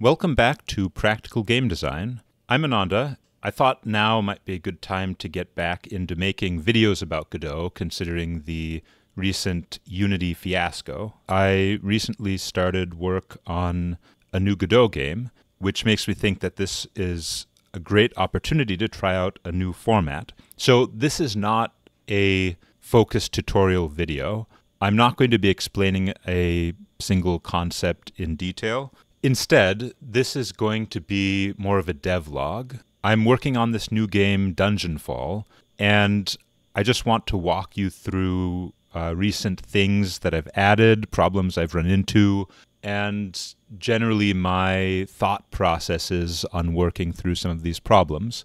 Welcome back to Practical Game Design. I'm Ananda. I thought now might be a good time to get back into making videos about Godot, considering the recent Unity fiasco. I recently started work on a new Godot game, which makes me think that this is a great opportunity to try out a new format. So, this is not a focused tutorial video. I'm not going to be explaining a single concept in detail. Instead, this is going to be more of a devlog. I'm working on this new game, Dungeonfall, and I just want to walk you through uh, recent things that I've added, problems I've run into, and generally my thought processes on working through some of these problems,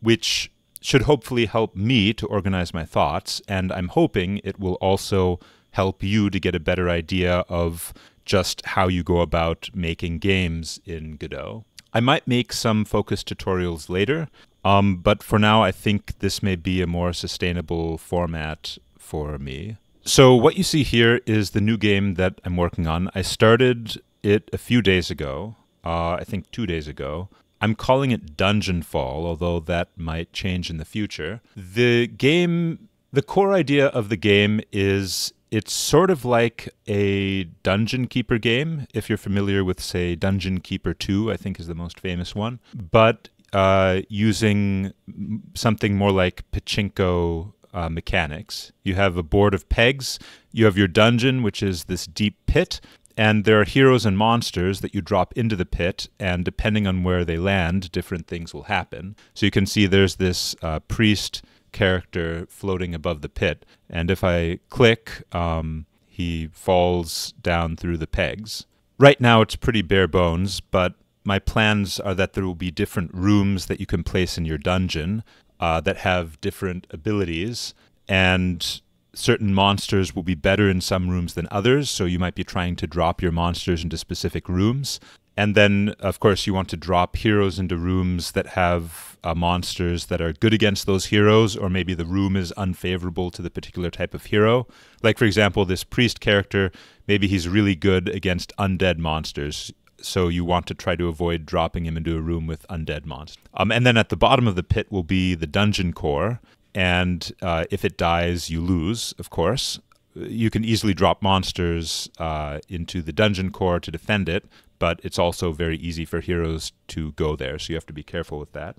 which should hopefully help me to organize my thoughts. And I'm hoping it will also help you to get a better idea of just how you go about making games in Godot. I might make some focus tutorials later, um, but for now, I think this may be a more sustainable format for me. So, what you see here is the new game that I'm working on. I started it a few days ago, uh, I think two days ago. I'm calling it Dungeon Fall, although that might change in the future. The game, the core idea of the game is it's sort of like a dungeon keeper game. If you're familiar with, say, Dungeon Keeper 2, I think is the most famous one, but uh, using something more like pachinko uh, mechanics. You have a board of pegs, you have your dungeon, which is this deep pit, and there are heroes and monsters that you drop into the pit, and depending on where they land, different things will happen. So you can see there's this uh, priest character floating above the pit. And if I click, um, he falls down through the pegs. Right now, it's pretty bare bones, but my plans are that there will be different rooms that you can place in your dungeon uh, that have different abilities. And certain monsters will be better in some rooms than others. So you might be trying to drop your monsters into specific rooms. And then, of course, you want to drop heroes into rooms that have uh, monsters that are good against those heroes, or maybe the room is unfavorable to the particular type of hero. Like, for example, this priest character, maybe he's really good against undead monsters. So you want to try to avoid dropping him into a room with undead monsters. Um, and then at the bottom of the pit will be the dungeon core. And uh, if it dies, you lose, of course you can easily drop monsters uh, into the dungeon core to defend it, but it's also very easy for heroes to go there, so you have to be careful with that.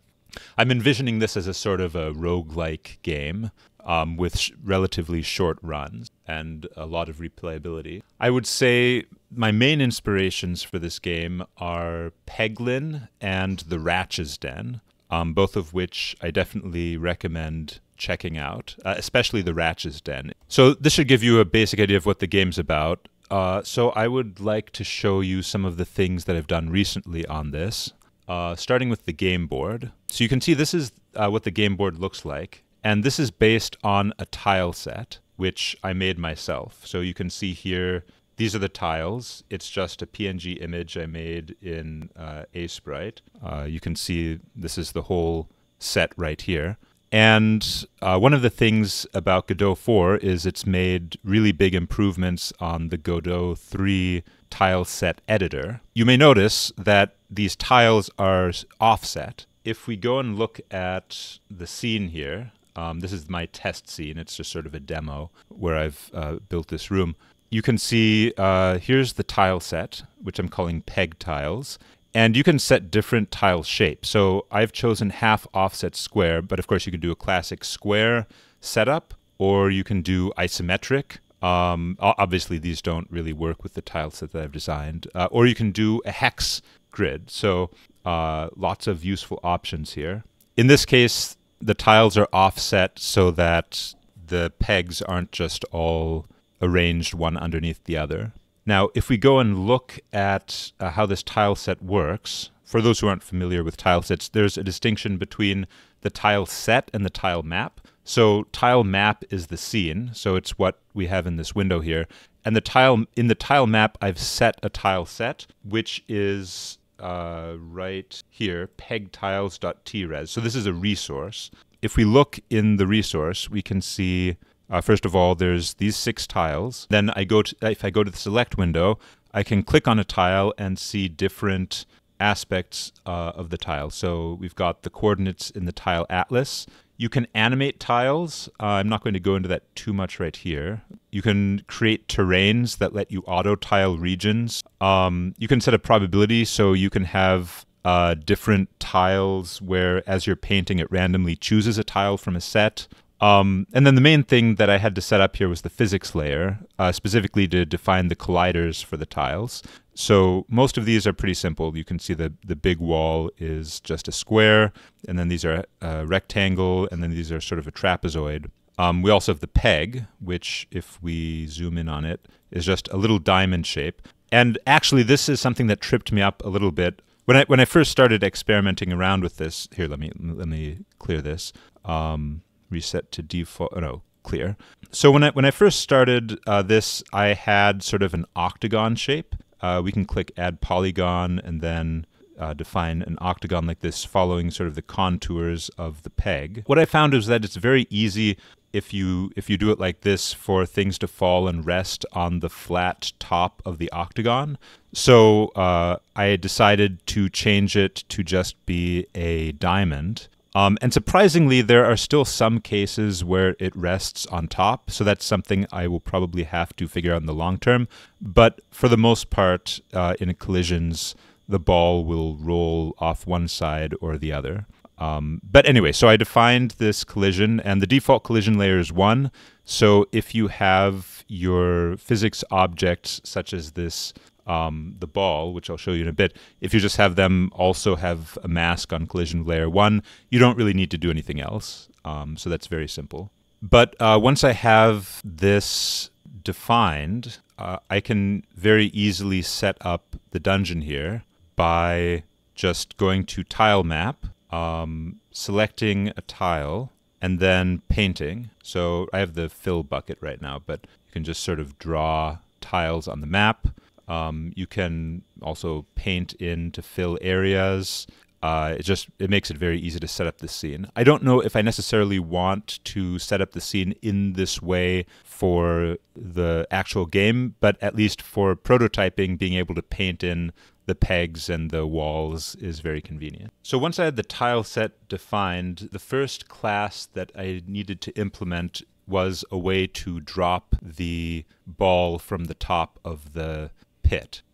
I'm envisioning this as a sort of a rogue-like game um, with sh- relatively short runs and a lot of replayability. I would say my main inspirations for this game are Peglin and The Wratch's Den, um, both of which I definitely recommend checking out, uh, especially The Wratch's Den. So this should give you a basic idea of what the game's about. Uh, so I would like to show you some of the things that I've done recently on this, uh, starting with the game board. So you can see this is uh, what the game board looks like, and this is based on a tile set, which I made myself. So you can see here, these are the tiles. It's just a PNG image I made in uh, Aseprite. Uh, you can see this is the whole set right here. And uh, one of the things about Godot 4 is it's made really big improvements on the Godot 3 tile set editor. You may notice that these tiles are offset. If we go and look at the scene here, um, this is my test scene. It's just sort of a demo where I've uh, built this room. You can see uh, here's the tile set, which I'm calling peg tiles. And you can set different tile shapes. So I've chosen half offset square, but of course you can do a classic square setup, or you can do isometric. Um, obviously, these don't really work with the tile set that I've designed. Uh, or you can do a hex grid. So uh, lots of useful options here. In this case, the tiles are offset so that the pegs aren't just all arranged one underneath the other. Now, if we go and look at uh, how this tile set works, for those who aren't familiar with tile sets, there's a distinction between the tile set and the tile map. So tile map is the scene, so it's what we have in this window here. And the tile in the tile map, I've set a tile set, which is uh, right here, pegtiles.tres. So this is a resource. If we look in the resource, we can see uh, first of all, there's these six tiles. Then I go to, if I go to the select window, I can click on a tile and see different aspects uh, of the tile. So we've got the coordinates in the tile atlas. You can animate tiles. Uh, I'm not going to go into that too much right here. You can create terrains that let you auto tile regions. Um, you can set a probability so you can have uh, different tiles where, as you're painting, it randomly chooses a tile from a set. Um, and then the main thing that I had to set up here was the physics layer, uh, specifically to define the colliders for the tiles. So most of these are pretty simple. You can see the, the big wall is just a square, and then these are a rectangle, and then these are sort of a trapezoid. Um, we also have the peg, which, if we zoom in on it, is just a little diamond shape. And actually, this is something that tripped me up a little bit when I when I first started experimenting around with this. Here, let me let me clear this. Um, reset to default. Oh, no, clear. So when I when I first started uh, this, I had sort of an octagon shape. Uh, we can click Add Polygon and then uh, define an octagon like this, following sort of the contours of the peg. What I found is that it's very easy if you if you do it like this for things to fall and rest on the flat top of the octagon. So uh, I decided to change it to just be a diamond. Um, and surprisingly, there are still some cases where it rests on top. So that's something I will probably have to figure out in the long term. But for the most part, uh, in collisions, the ball will roll off one side or the other. Um, but anyway, so I defined this collision, and the default collision layer is one. So if you have your physics objects, such as this um, the ball, which I'll show you in a bit, if you just have them also have a mask on collision layer one, you don't really need to do anything else. Um, so that's very simple. But uh, once I have this defined, uh, I can very easily set up the dungeon here by just going to tile map, um, selecting a tile, and then painting. So I have the fill bucket right now, but you can just sort of draw tiles on the map. Um, you can also paint in to fill areas. Uh, it just it makes it very easy to set up the scene. I don't know if I necessarily want to set up the scene in this way for the actual game, but at least for prototyping, being able to paint in the pegs and the walls is very convenient. So once I had the tile set defined, the first class that I needed to implement was a way to drop the ball from the top of the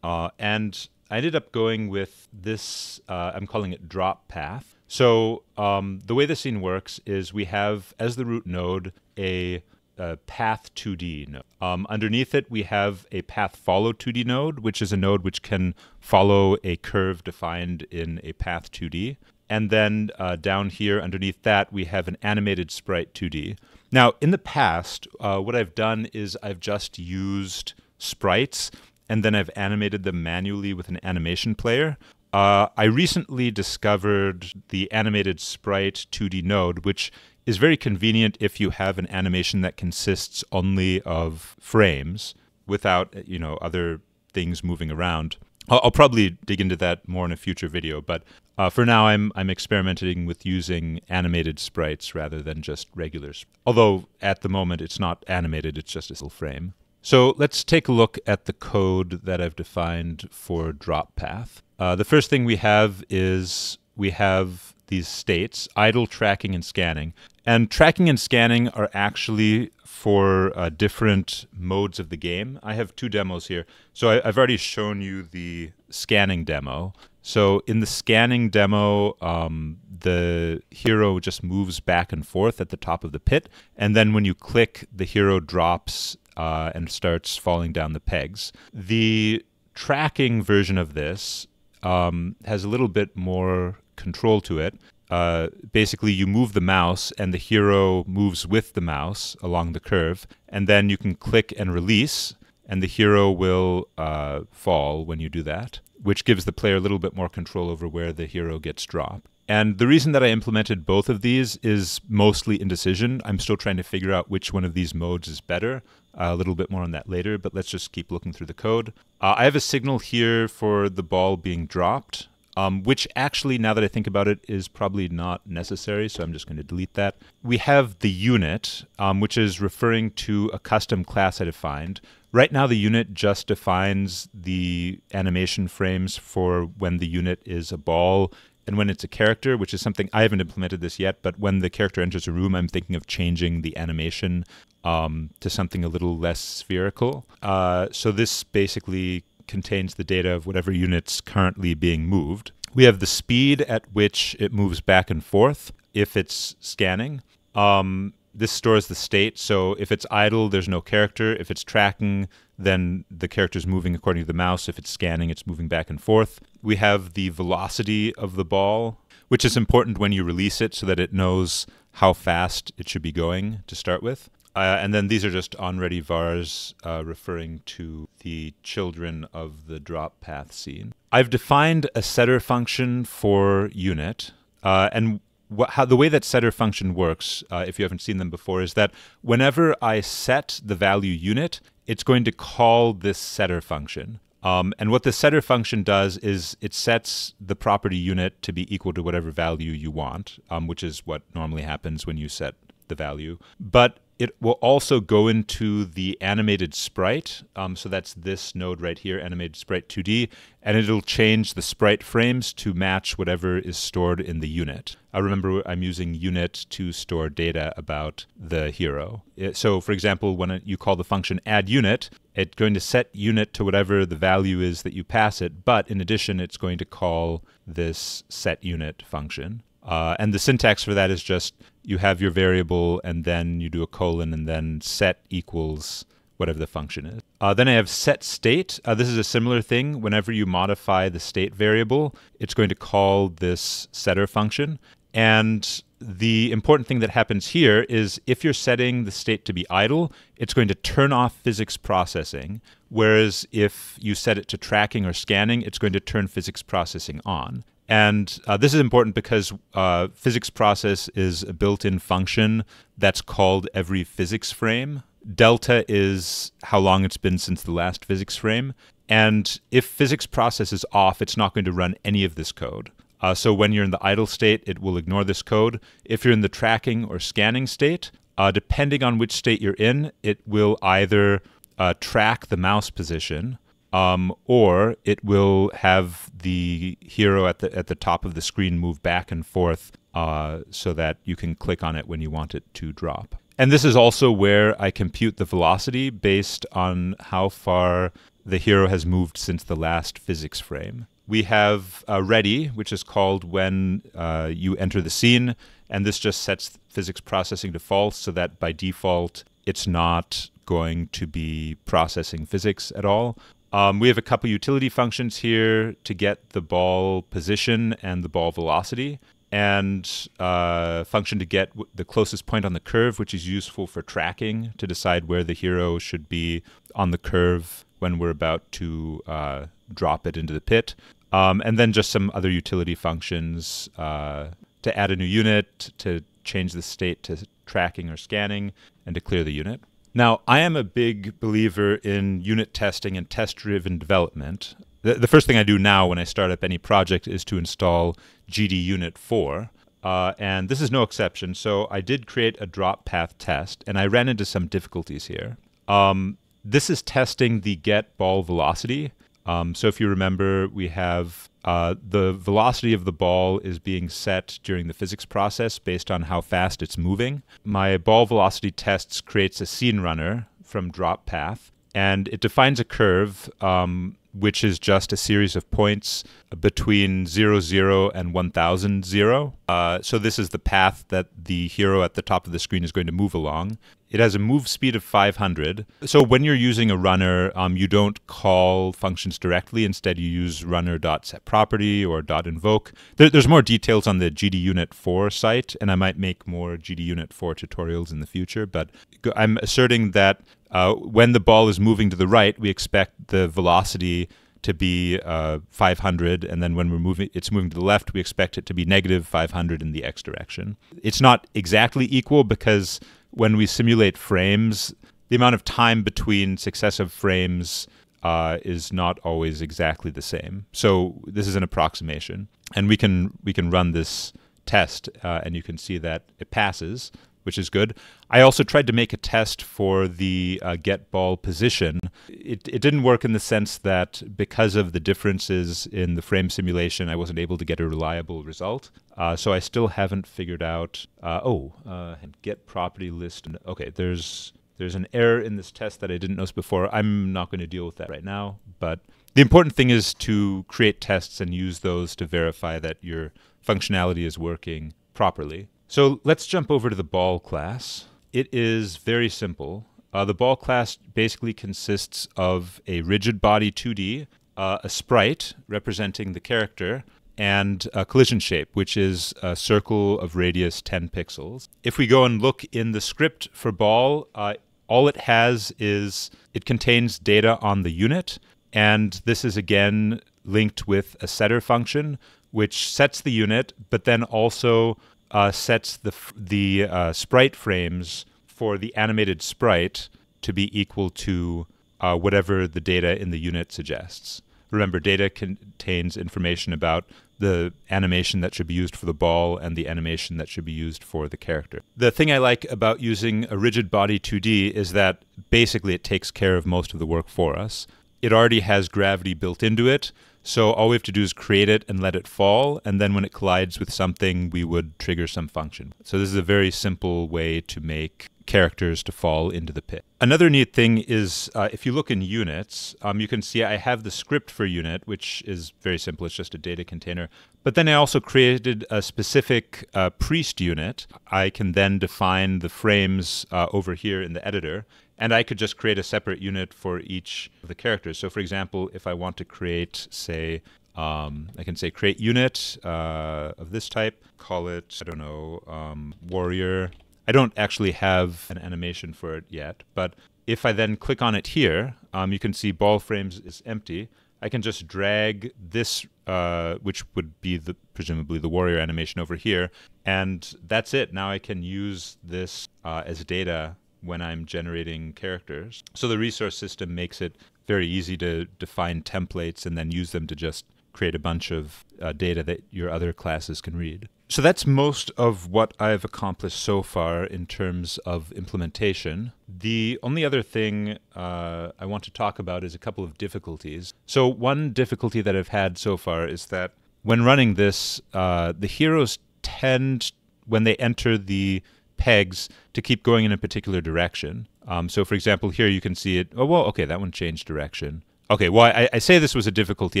Uh, and I ended up going with this, uh, I'm calling it drop path. So um, the way the scene works is we have, as the root node, a, a path 2D node. Um, underneath it, we have a path follow 2D node, which is a node which can follow a curve defined in a path 2D. And then uh, down here underneath that, we have an animated sprite 2D. Now, in the past, uh, what I've done is I've just used sprites and then I've animated them manually with an animation player. Uh, I recently discovered the animated sprite 2D node, which is very convenient if you have an animation that consists only of frames without you know other things moving around. I'll, I'll probably dig into that more in a future video, but uh, for now I'm I'm experimenting with using animated sprites rather than just regulars. Although at the moment it's not animated; it's just a little frame. So let's take a look at the code that I've defined for drop path. Uh, the first thing we have is we have these states, idle, tracking, and scanning. And tracking and scanning are actually for uh, different modes of the game. I have two demos here. So I, have already shown you the scanning demo. So in the scanning demo, um, the hero just moves back and forth at the top of the pit. And then when you click, the hero drops uh, and starts falling down the pegs. The tracking version of this um, has a little bit more control to it. Uh, basically, you move the mouse, and the hero moves with the mouse along the curve, and then you can click and release, and the hero will uh, fall when you do that, which gives the player a little bit more control over where the hero gets dropped. And the reason that I implemented both of these is mostly indecision. I'm still trying to figure out which one of these modes is better. Uh, a little bit more on that later, but let's just keep looking through the code. Uh, I have a signal here for the ball being dropped. um, which actually, now that I think about it, is probably not necessary. So I'm just going to delete that. We have the unit, um, which is referring to a custom class I defined. Right now, the unit just defines the animation frames for when the unit is a ball and when it's a character, which is something I haven't implemented this yet, but when the character enters a room, I'm thinking of changing the animation um, to something a little less spherical. Uh, so this basically contains the data of whatever unit's currently being moved. We have the speed at which it moves back and forth if it's scanning. Um, this stores the state. So if it's idle, there's no character. If it's tracking, then the character is moving according to the mouse. If it's scanning, it's moving back and forth. We have the velocity of the ball, which is important when you release it so that it knows how fast it should be going to start with. Uh, and then these are just on-ready vars uh, referring to the children of the drop path scene. I've defined a setter function for unit, uh, and what, how the way that setter function works, uh, if you haven't seen them before, is that whenever I set the value unit, it's going to call this setter function. Um, and what the setter function does is it sets the property unit to be equal to whatever value you want, um, which is what normally happens when you set the value. But it will also go into the animated sprite. Um, so that's this node right here, animated sprite 2D, and it'll change the sprite frames to match whatever is stored in the unit. I remember I'm using unit to store data about the hero. So, for example, when you call the function add unit, it's going to set unit to whatever the value is that you pass it, but in addition, it's going to call this set unit function. Uh, and the syntax for that is just you have your variable and then you do a colon and then set equals whatever the function is. Uh, then I have set state. Uh, this is a similar thing. Whenever you modify the state variable, it's going to call this setter function. And the important thing that happens here is if you're setting the state to be idle, it's going to turn off physics processing. Whereas if you set it to tracking or scanning, it's going to turn physics processing on. And uh, this is important because uh, physics process is a built in function that's called every physics frame. Delta is how long it's been since the last physics frame. And if physics process is off, it's not going to run any of this code. Uh, so when you're in the idle state, it will ignore this code. If you're in the tracking or scanning state, uh, depending on which state you're in, it will either uh, track the mouse position um, or it will have the hero at the at the top of the screen move back and forth uh, so that you can click on it when you want it to drop. And this is also where I compute the velocity based on how far the hero has moved since the last physics frame. We have uh, ready, which is called when uh, you enter the scene, and this just sets physics processing to false so that by default it's not going to be processing physics at all. Um, we have a couple utility functions here to get the ball position and the ball velocity, and a uh, function to get the closest point on the curve, which is useful for tracking to decide where the hero should be on the curve when we're about to uh, drop it into the pit. Um, and then just some other utility functions uh, to add a new unit, to change the state to tracking or scanning, and to clear the unit. Now, I am a big believer in unit testing and test driven development. The, the, first thing I do now when I start up any project is to install GD Unit 4. Uh, and this is no exception. So I did create a drop path test, and I ran into some difficulties here. Um, this is testing the get ball velocity. Um, so if you remember, we have uh, the velocity of the ball is being set during the physics process based on how fast it's moving. My ball velocity tests creates a scene runner from drop path, and it defines a curve um, which is just a series of points between 0, 0 and 1000, 0. Uh, so this is the path that the hero at the top of the screen is going to move along. It has a move speed of 500. So when you're using a runner, um, you don't call functions directly. Instead, you use runner.setProperty or dot .invoke. There, there's more details on the GDUnit 4 site, and I might make more GDUnit 4 tutorials in the future. But I'm asserting that uh, when the ball is moving to the right, we expect the velocity to be uh, 500, and then when we're moving, it's moving to the left, we expect it to be negative 500 in the x direction. It's not exactly equal because when we simulate frames, the amount of time between successive frames uh, is not always exactly the same. So this is an approximation, and we can we can run this test, uh, and you can see that it passes, which is good. I also tried to make a test for the uh, get ball position. It, it didn't work in the sense that because of the differences in the frame simulation, I wasn't able to get a reliable result. Uh, so I still haven't figured out. Uh, oh, uh, get property list. Okay, there's there's an error in this test that I didn't notice before. I'm not going to deal with that right now, but the important thing is to create tests and use those to verify that your functionality is working properly. So let's jump over to the ball class. It is very simple. Uh, the ball class basically consists of a rigid body 2D, uh, a sprite representing the character, and a collision shape, which is a circle of radius 10 pixels. If we go and look in the script for ball, uh, all it has is it contains data on the unit, and this is again linked with a setter function, which sets the unit, but then also uh, sets the the uh, sprite frames for the animated sprite to be equal to uh, whatever the data in the unit suggests. Remember, data contains information about the animation that should be used for the ball and the animation that should be used for the character. The thing I like about using a rigid body 2D is that basically it takes care of most of the work for us. It already has gravity built into it, so all we have to do is create it and let it fall, and then when it collides with something, we would trigger some function. So this is a very simple way to make characters to fall into the pit. Another neat thing is uh, if you look in units, um, you can see I have the script for unit, which is very simple. It's just a data container. But then I also created a specific uh, priest unit. I can then define the frames uh, over here in the editor. And I could just create a separate unit for each of the characters. So, for example, if I want to create, say, um, I can say create unit uh, of this type, call it, I don't know, um, warrior. I don't actually have an animation for it yet, but if I then click on it here, um, you can see ball frames is empty. I can just drag this, uh, which would be the presumably the warrior animation over here, and that's it. Now I can use this uh, as data when I'm generating characters. So the resource system makes it very easy to define templates and then use them to just create a bunch of uh, data that your other classes can read. So that's most of what I've accomplished so far in terms of implementation. The only other thing uh, I want to talk about is a couple of difficulties. So, one difficulty that I've had so far is that when running this, uh, the heroes tend, when they enter the pegs to keep going in a particular direction. Um, so, for example, here you can see it. Oh, well, okay, that one changed direction. Okay, well, I, I say this was a difficulty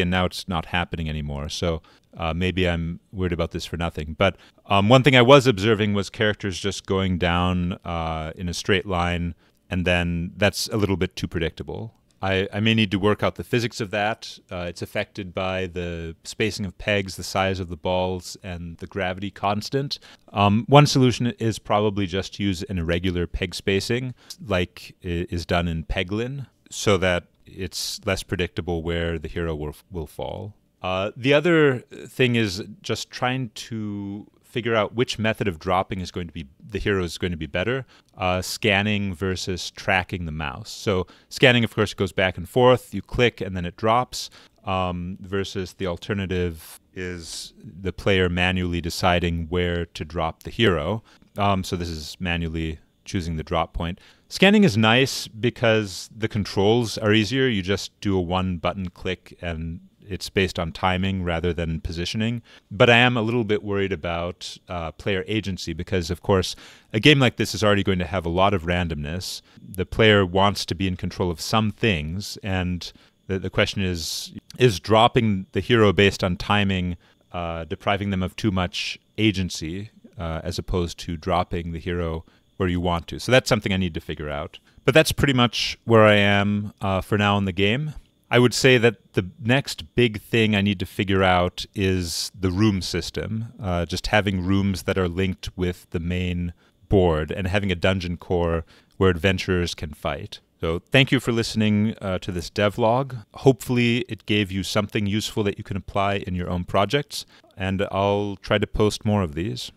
and now it's not happening anymore. So uh, maybe I'm worried about this for nothing. But um, one thing I was observing was characters just going down uh, in a straight line, and then that's a little bit too predictable. I, I may need to work out the physics of that. Uh, it's affected by the spacing of pegs, the size of the balls, and the gravity constant. Um, one solution is probably just to use an irregular peg spacing, like is done in Peglin, so that it's less predictable where the hero will, will fall. Uh, the other thing is just trying to figure out which method of dropping is going to be the hero is going to be better uh, scanning versus tracking the mouse. So scanning of course goes back and forth. You click and then it drops um, versus the alternative is the player manually deciding where to drop the hero. Um, so this is manually choosing the drop point scanning is nice because the controls are easier you just do a one button click and it's based on timing rather than positioning. But I am a little bit worried about uh, player agency because, of course, a game like this is already going to have a lot of randomness. The player wants to be in control of some things, and the, the question is is dropping the hero based on timing uh, depriving them of too much agency uh, as opposed to dropping the hero where you want to. So that's something I need to figure out. But that's pretty much where I am uh, for now in the game. I would say that the next big thing I need to figure out is the room system. Uh, just having rooms that are linked with the main board and having a dungeon core where adventurers can fight. So, thank you for listening uh, to this devlog. Hopefully, it gave you something useful that you can apply in your own projects, and I'll try to post more of these.